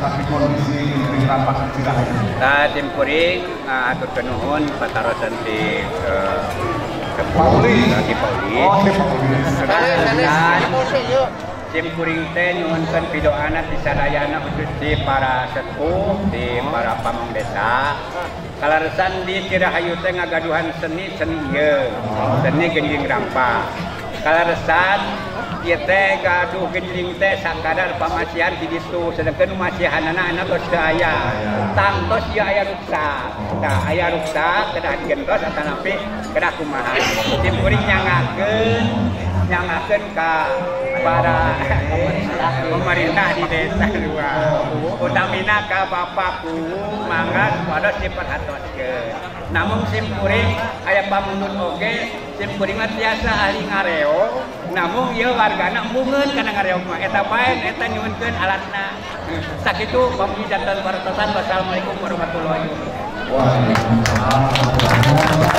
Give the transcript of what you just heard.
antara kondisi di rampak tidak ada. Nah, tim kuring uh, atur kenuhun patarosan di uh, Pauli. di Pauli. Oh, di Pauli. Dan tim kuring teh nyuhunkeun pidoana di sadayana khusus di para sepuh, di para pamong desa. Kalaresan di Cirahayu teh ngagaduhan seni seni ieu. Seni genjing rampak. Kalaresan kiting teh sangkadar pamasihan di ditu sedangkan masihan anak-anak beraya tangtos ya ayah ruksa. Nah ayah ruksa kena gentos atau napi kena kumahan tim kuring nyangaken nyangaken ka para pemerintah di desa dua. Utamina ka bapakku mangga pada diperhatoskeun. Namun sim kuring aya pamunut oge sim kuring mah biasa ahli ngareo. Namun ieu wargana mungeun kana ngareo mah eta bae eta nyuhunkeun alatna. Sakitu pamuji janten wartosan wassalamualaikum warahmatullahi wabarakatuh.